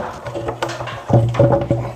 フフフフ。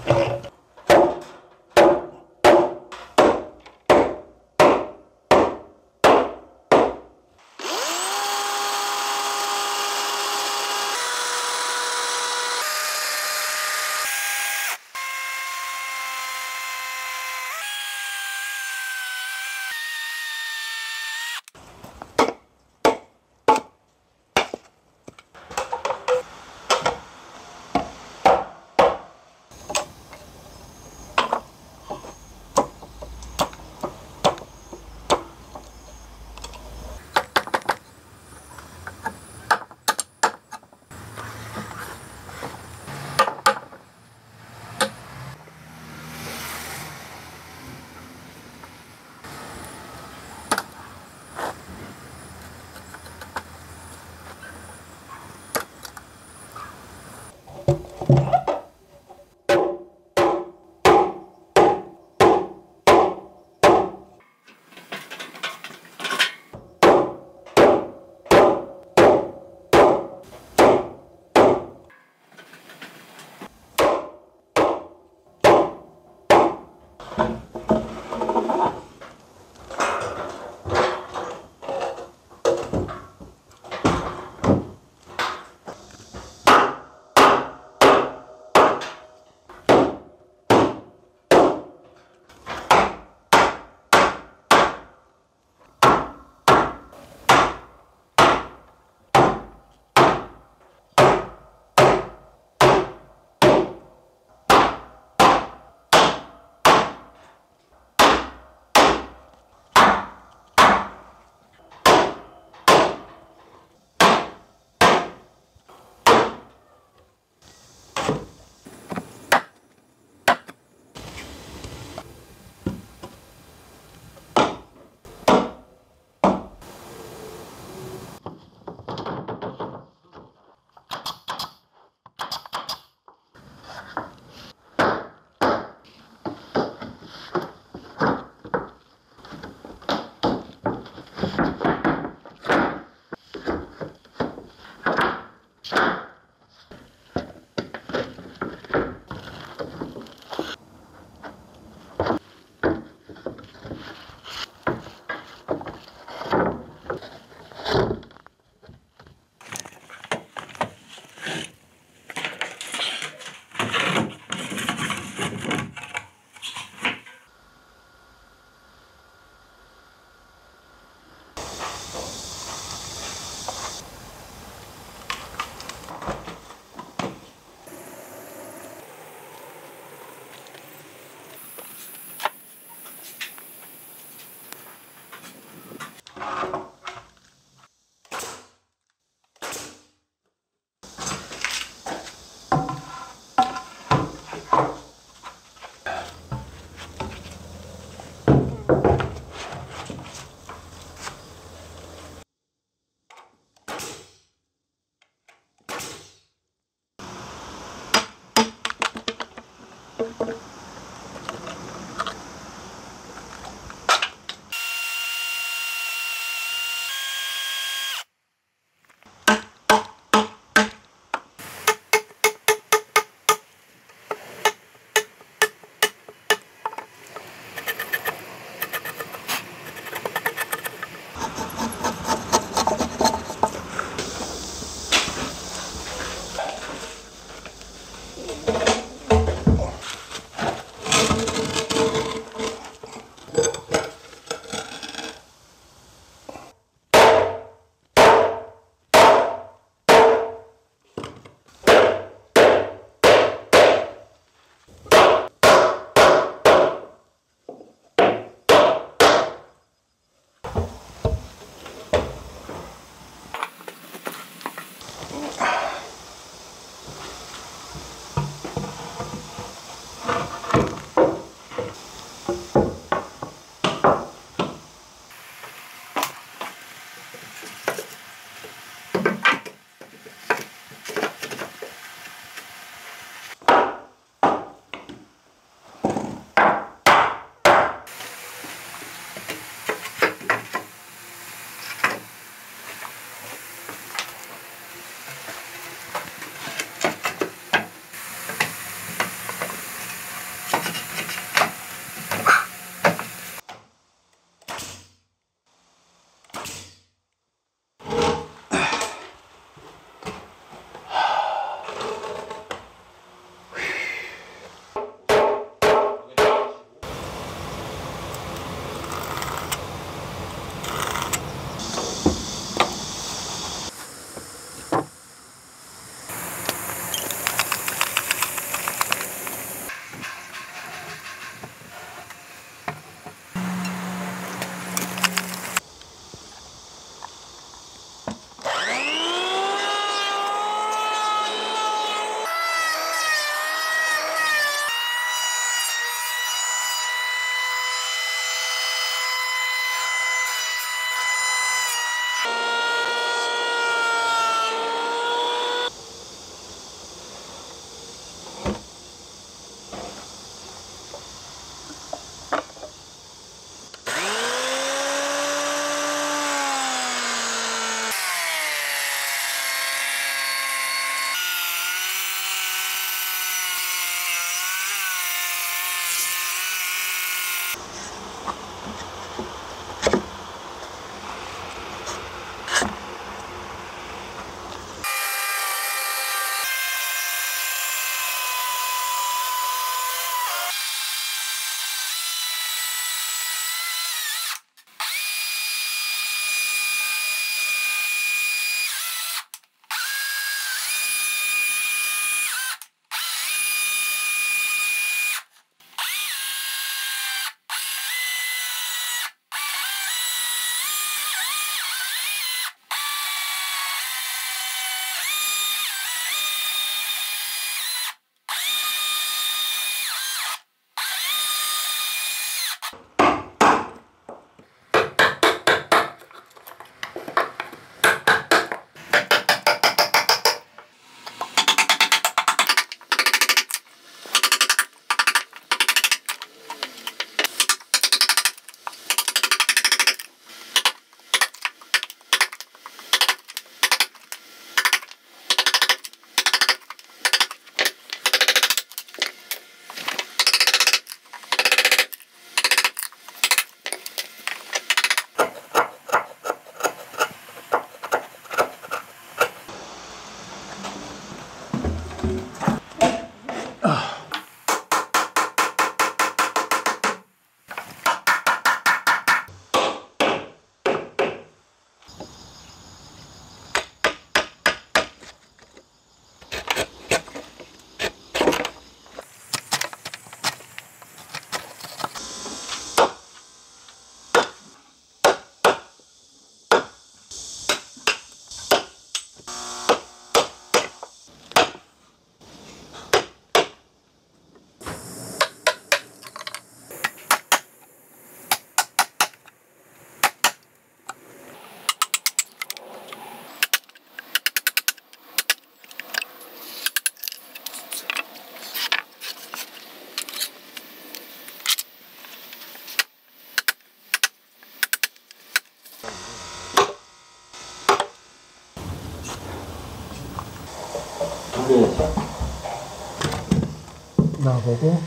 나보고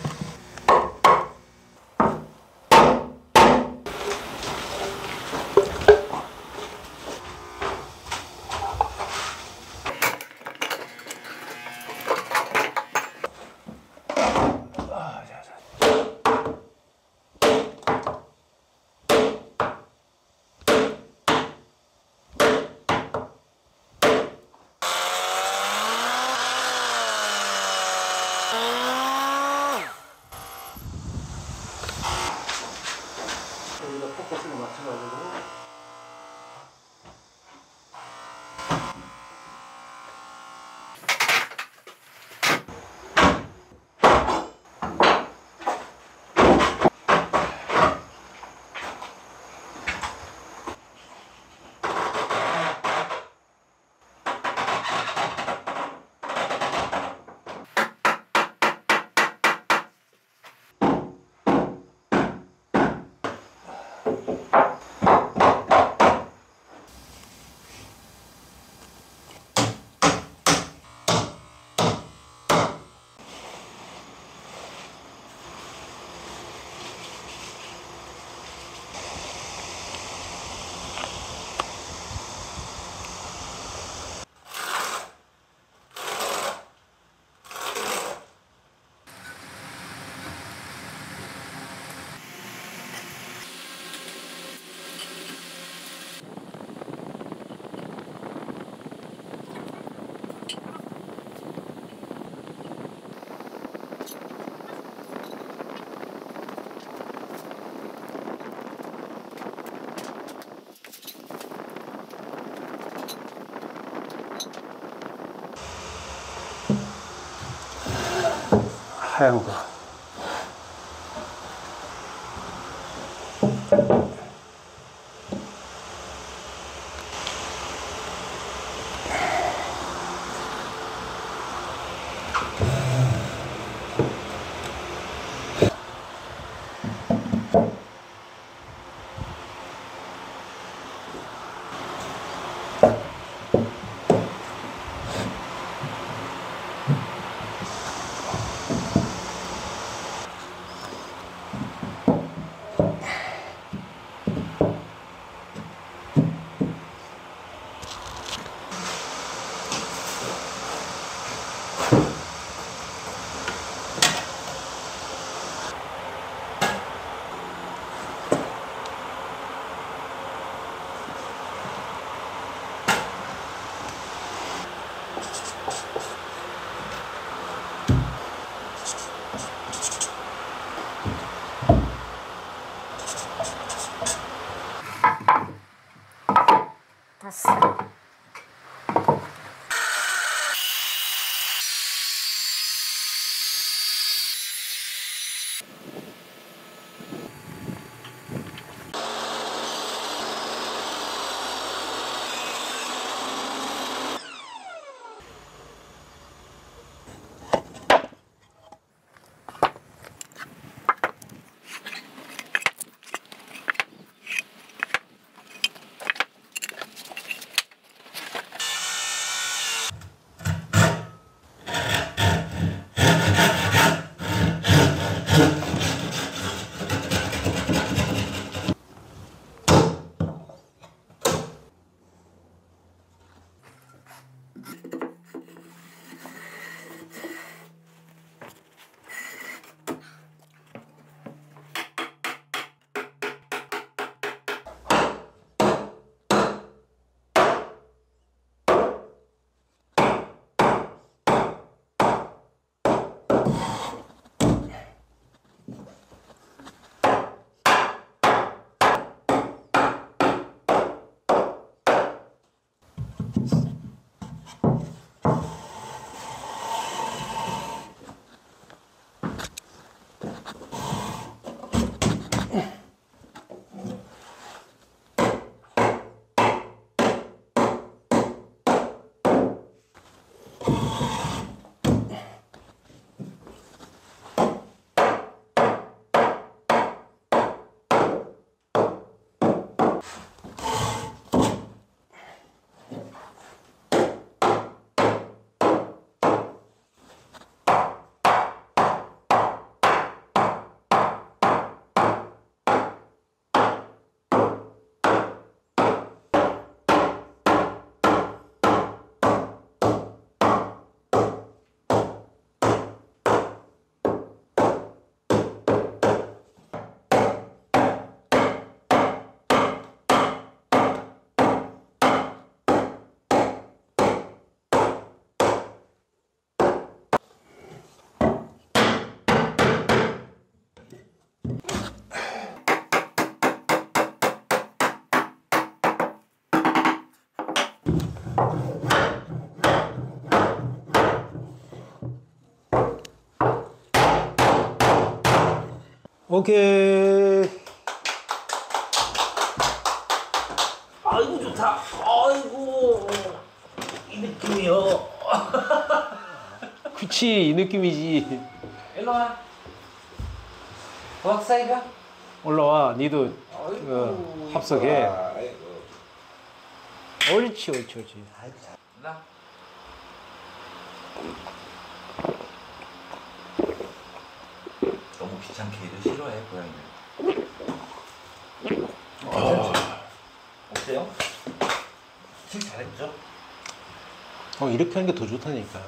포커스를 맞춰가지고 하얀 ます。 오케이. 아이고 좋다. 아이고 이 느낌이요. 그치 이 느낌이지. 일로 와. 고학사이가? 올라와. 니도. 어, 합석해. 아이고. 옳지 옳지 옳지. 아이고 잘. 나. 귀찮게 일을 싫어해 고양이들. 어. 어때요? 책 잘했죠? 어 이렇게 하는 게 더 좋다니까.